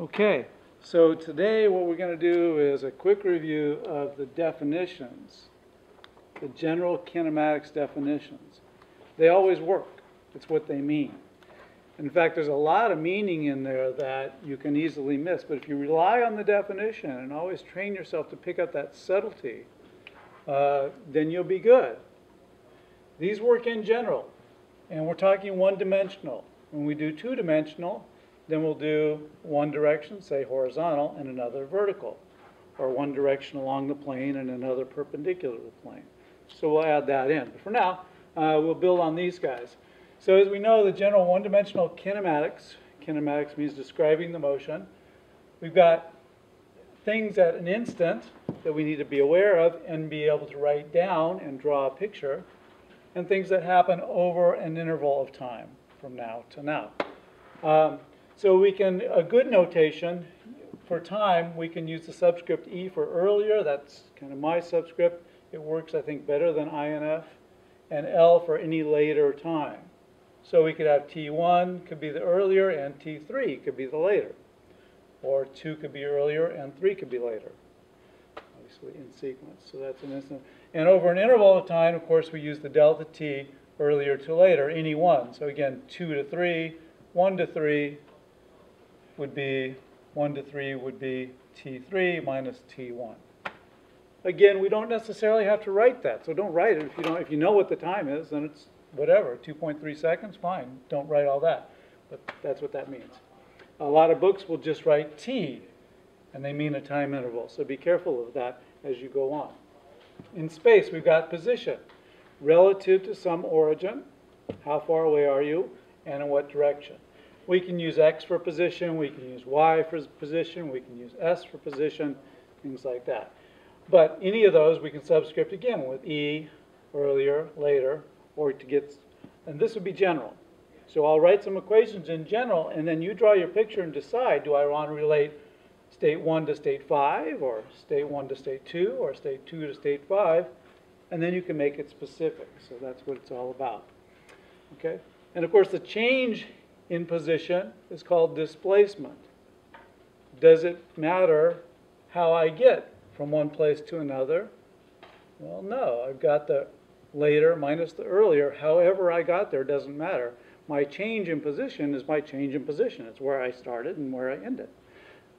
Okay, so today what we're going to do is a quick review of the definitions, the general kinematics definitions. They always work. It's what they mean. In fact, there's a lot of meaning in there that you can easily miss, but if you rely on the definition and always train yourself to pick up that subtlety, uh, then you'll be good. These work in general, and we're talking one-dimensional. When we do two-dimensional, then we'll do one direction, say horizontal, and another vertical, or one direction along the plane and another perpendicular to the plane. So we'll add that in. But for now, uh, we'll build on these guys. So as we know, the general one-dimensional kinematics, kinematics means describing the motion. We've got things at an instant that we need to be aware of and be able to write down and draw a picture, and things that happen over an interval of time from now to now. Um, so we can, a good notation for time, we can use the subscript E for earlier. That's kind of my subscript. It works, I think, better than INF. And L for any later time. So we could have T1 could be the earlier and T3 could be the later. Or 2 could be earlier and 3 could be later. Obviously in sequence. So that's an instant. And over an interval of time, of course, we use the delta T earlier to later, any one. So again, 2 to 3, 1 to 3, would be, 1 to 3 would be T3 minus T1. Again, we don't necessarily have to write that, so don't write it. If you don't, if you know what the time is, then it's whatever, 2.3 seconds, fine. Don't write all that. But that's what that means. A lot of books will just write T, and they mean a time interval. So be careful of that as you go on. In space, we've got position. Relative to some origin, how far away are you, and in what direction. We can use X for position, we can use Y for position, we can use S for position, things like that. But any of those we can subscript again with E, earlier, later, or to get, and this would be general. So I'll write some equations in general, and then you draw your picture and decide, do I want to relate state 1 to state 5, or state 1 to state 2, or state 2 to state 5, and then you can make it specific. So that's what it's all about. Okay? And of course, the change in position is called displacement. Does it matter how I get from one place to another? Well, no. I've got the later minus the earlier. However I got there doesn't matter. My change in position is my change in position. It's where I started and where I ended.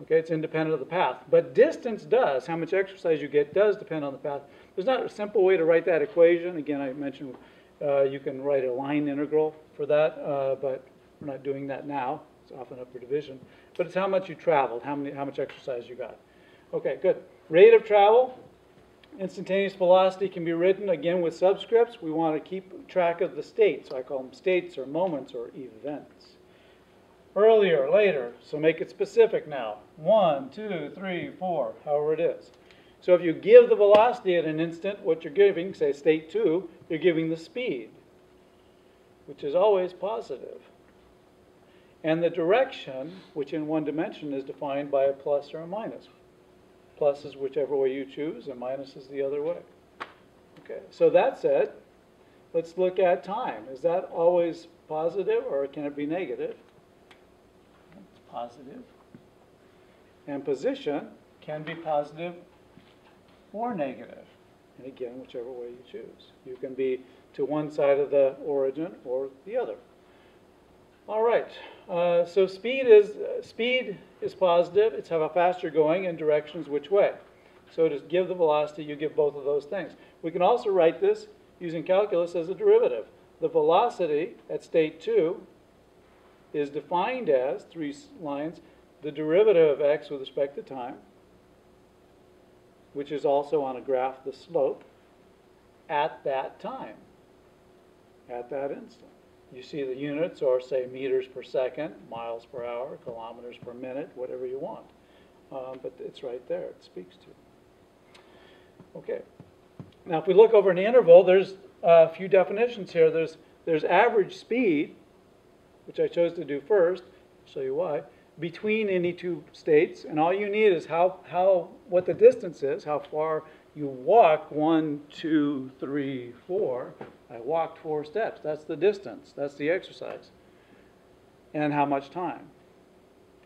Okay, it's independent of the path. But distance does, how much exercise you get does depend on the path. There's not a simple way to write that equation. Again, I mentioned uh, you can write a line integral for that, uh, but we're not doing that now. It's often up for division. But it's how much you traveled, how, many, how much exercise you got. Okay, good. Rate of travel, instantaneous velocity can be written again with subscripts. We want to keep track of the states. So I call them states or moments or events. Earlier, later, so make it specific now. One, two, three, four, however it is. So if you give the velocity at an instant, what you're giving, say state two, you're giving the speed, which is always positive. And the direction, which in one dimension is defined by a plus or a minus. Plus is whichever way you choose, and minus is the other way. Okay, so that said, let's look at time. Is that always positive or can it be negative? It's positive. And position can be positive or negative. And again, whichever way you choose. You can be to one side of the origin or the other. All right, uh, so speed is, uh, speed is positive. It's how fast you're going and directions which way. So to give the velocity, you give both of those things. We can also write this using calculus as a derivative. The velocity at state 2 is defined as, three lines, the derivative of x with respect to time, which is also on a graph the slope, at that time, at that instant. You see the units are, say, meters per second, miles per hour, kilometers per minute, whatever you want. Um, but it's right there, it speaks to. Okay. Now, if we look over an interval, there's a few definitions here. There's, there's average speed, which I chose to do first. I'll show you why. Between any two states, and all you need is how, how, what the distance is, how far you walk, one, two, three, four, I walked four steps. That's the distance. That's the exercise. And how much time.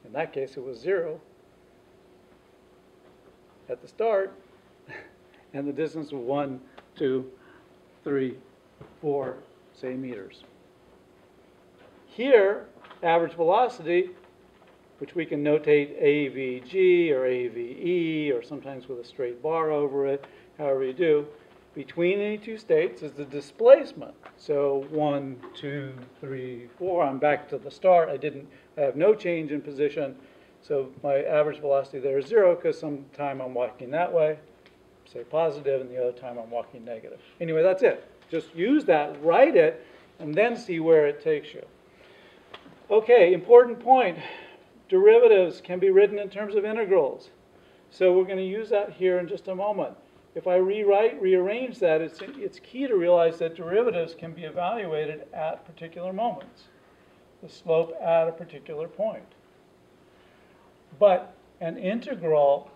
In that case, it was zero at the start, and the distance was one, two, three, four, say, meters. Here, average velocity, which we can notate AVG or AVE, or sometimes with a straight bar over it, however you do, between any two states is the displacement. So one, two, three, four, I'm back to the start. I didn't, I have no change in position. So my average velocity there is zero because sometime I'm walking that way, say positive, and the other time I'm walking negative. Anyway, that's it. Just use that, write it, and then see where it takes you. Okay, important point. Derivatives can be written in terms of integrals. So we're going to use that here in just a moment. If I rewrite, rearrange that, it's, it's key to realize that derivatives can be evaluated at particular moments. The slope at a particular point. But an integral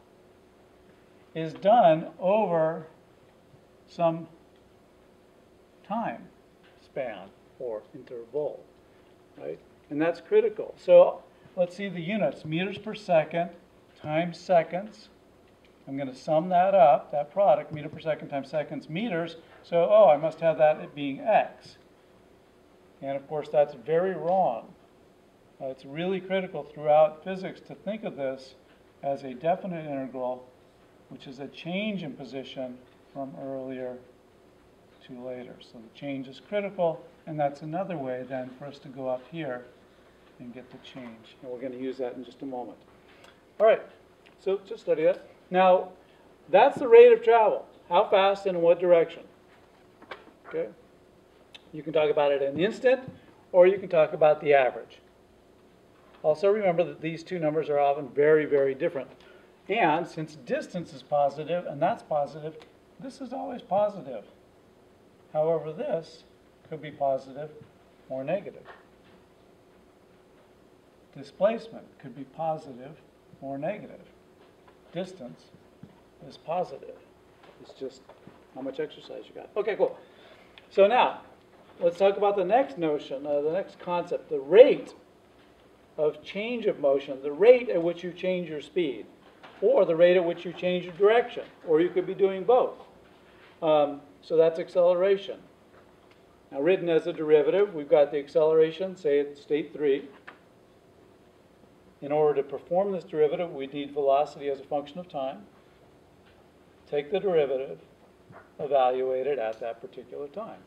is done over some time span or interval, right? And that's critical. So let's see the units, meters per second times seconds. I'm going to sum that up, that product, meter per second times seconds, meters. So, oh, I must have that being x. And of course, that's very wrong. Uh, it's really critical throughout physics to think of this as a definite integral, which is a change in position from earlier to later. So the change is critical, and that's another way then for us to go up here and get the change. And we're going to use that in just a moment. All right, so just study that. Now, that's the rate of travel. How fast and in what direction? Okay? You can talk about it in an instant, or you can talk about the average. Also remember that these two numbers are often very, very different. And since distance is positive, and that's positive, this is always positive. However, this could be positive or negative. Displacement could be positive or negative. Distance is positive. It's just how much exercise you got. Okay, cool. So now, let's talk about the next notion, uh, the next concept, the rate of change of motion, the rate at which you change your speed, or the rate at which you change your direction, or you could be doing both. Um, so that's acceleration. Now, written as a derivative, we've got the acceleration, say at state 3. In order to perform this derivative, we need velocity as a function of time. Take the derivative, evaluate it at that particular time.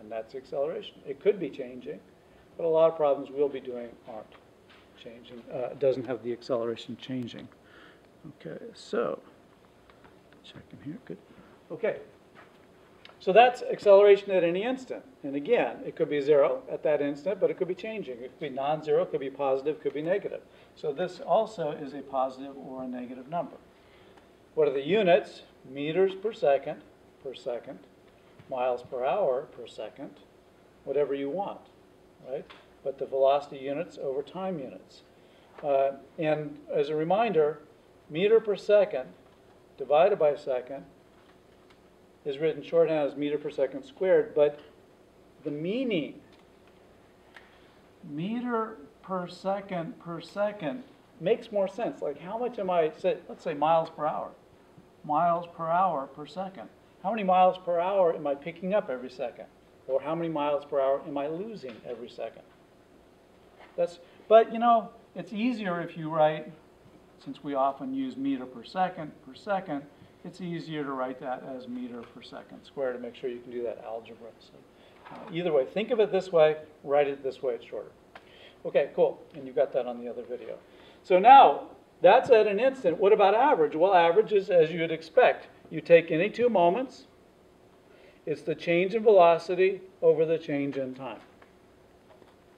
And that's acceleration. It could be changing, but a lot of problems we'll be doing aren't changing, uh, doesn't have the acceleration changing. Okay, so, checking here, good. Okay, so that's acceleration at any instant. And again, it could be zero at that instant, but it could be changing. It could be non-zero, it could be positive, it could be negative. So this also is a positive or a negative number. What are the units? Meters per second, per second, miles per hour per second, whatever you want, right? But the velocity units over time units. Uh, and as a reminder, meter per second divided by second is written shorthand as meter per second squared, but the meaning, meter per second per second, makes more sense. Like how much am I, say, let's say miles per hour, miles per hour per second. How many miles per hour am I picking up every second? Or how many miles per hour am I losing every second? That's, but you know, it's easier if you write, since we often use meter per second per second, it's easier to write that as meter per second squared to make sure you can do that algebra. So, uh, either way, think of it this way, write it this way, it's shorter. Okay, cool, and you got that on the other video. So now, that's at an instant. What about average? Well, average is as you'd expect. You take any two moments, it's the change in velocity over the change in time.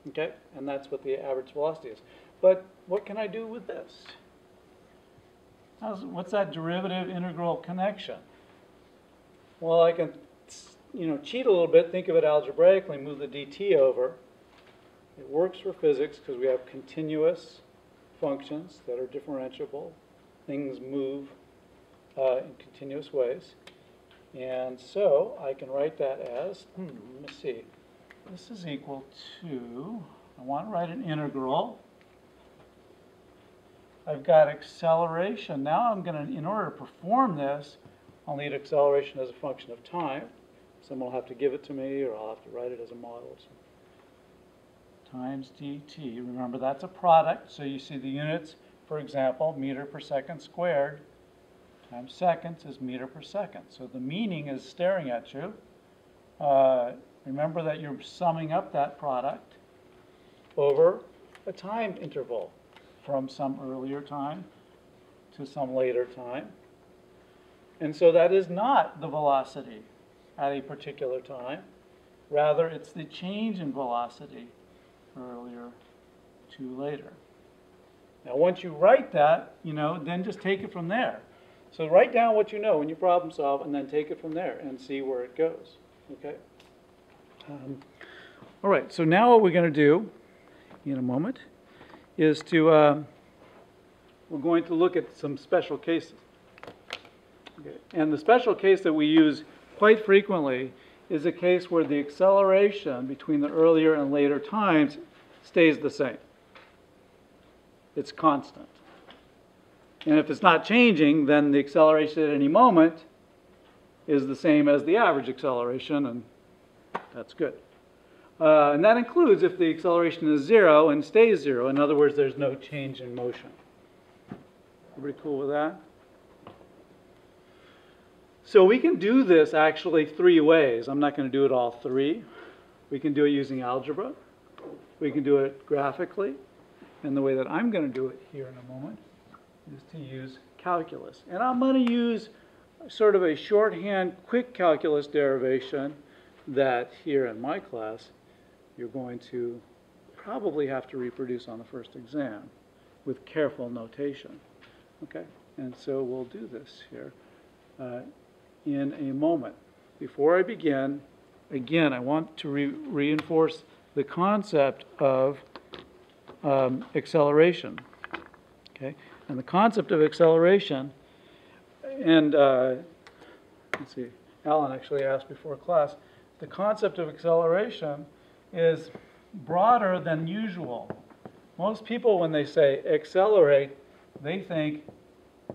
Okay, and that's what the average velocity is. But what can I do with this? How's, what's that derivative integral connection? Well, I can, you know, cheat a little bit, think of it algebraically, move the dt over. It works for physics because we have continuous functions that are differentiable. Things move uh, in continuous ways. And so I can write that as, hmm, let me see, this is equal to, I want to write an integral I've got acceleration. Now I'm gonna, in order to perform this, I'll need acceleration as a function of time. Someone will have to give it to me, or I'll have to write it as a model. Times dt, remember that's a product, so you see the units, for example, meter per second squared times seconds is meter per second. So the meaning is staring at you. Uh, remember that you're summing up that product over a time interval from some earlier time to some later time. And so that is not the velocity at a particular time. Rather, it's the change in velocity earlier to later. Now, once you write that, you know, then just take it from there. So write down what you know when you problem solve, and then take it from there and see where it goes. Okay. Um, all right. So now what we're going to do, in a moment, is to uh, we're going to look at some special cases. Okay. And the special case that we use quite frequently is a case where the acceleration between the earlier and later times stays the same. It's constant. And if it's not changing, then the acceleration at any moment is the same as the average acceleration, and that's good. Uh, and that includes if the acceleration is zero and stays zero. In other words, there's no change in motion. Everybody cool with that? So we can do this actually three ways. I'm not going to do it all three. We can do it using algebra. We can do it graphically. And the way that I'm going to do it here in a moment is to use calculus. And I'm going to use sort of a shorthand quick calculus derivation that here in my class you're going to probably have to reproduce on the first exam with careful notation. Okay? And so we'll do this here uh, in a moment. Before I begin, again, I want to re reinforce the concept of um, acceleration. Okay? And the concept of acceleration, and uh, let's see, Alan actually asked before class, the concept of acceleration is broader than usual. Most people, when they say accelerate, they think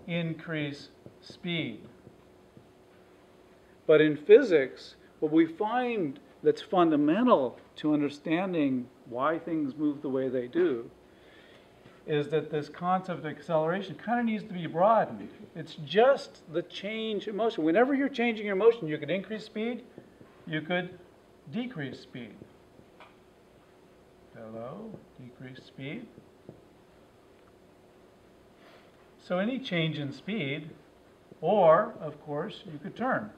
increase speed. But in physics, what we find that's fundamental to understanding why things move the way they do is that this concept of acceleration kind of needs to be broadened. It's just the change in motion. Whenever you're changing your motion, you could increase speed, you could decrease speed. Hello, decrease speed. So any change in speed, or, of course, you could turn.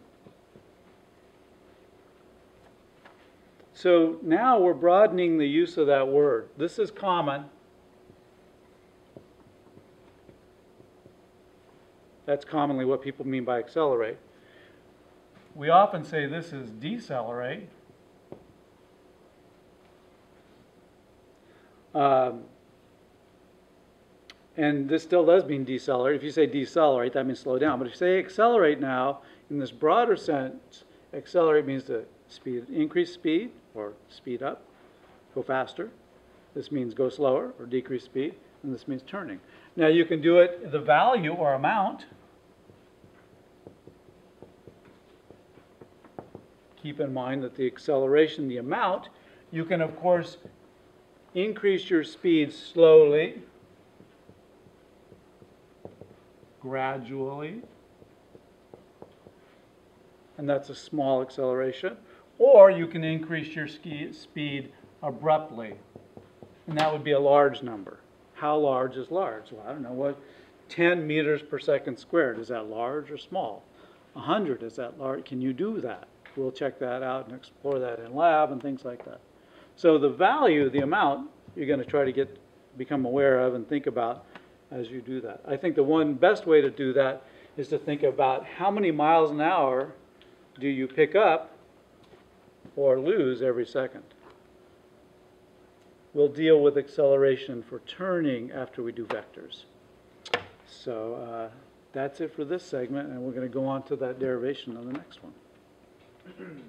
So now we're broadening the use of that word. This is common. That's commonly what people mean by accelerate. We often say this is decelerate. Um, and this still does mean decelerate. If you say decelerate, that means slow down. But if you say accelerate now, in this broader sense, accelerate means to speed, increase speed or speed up, go faster. This means go slower or decrease speed, and this means turning. Now you can do it the value or amount. Keep in mind that the acceleration, the amount, you can of course increase your speed slowly, gradually, and that's a small acceleration. Or you can increase your ski speed abruptly, and that would be a large number. How large is large? Well, I don't know what, 10 meters per second squared, is that large or small? 100, is that large? Can you do that? We'll check that out and explore that in lab and things like that. So the value, the amount, you're going to try to get become aware of and think about as you do that. I think the one best way to do that is to think about how many miles an hour do you pick up or lose every second. We'll deal with acceleration for turning after we do vectors. So uh, that's it for this segment, and we're going to go on to that derivation on the next one.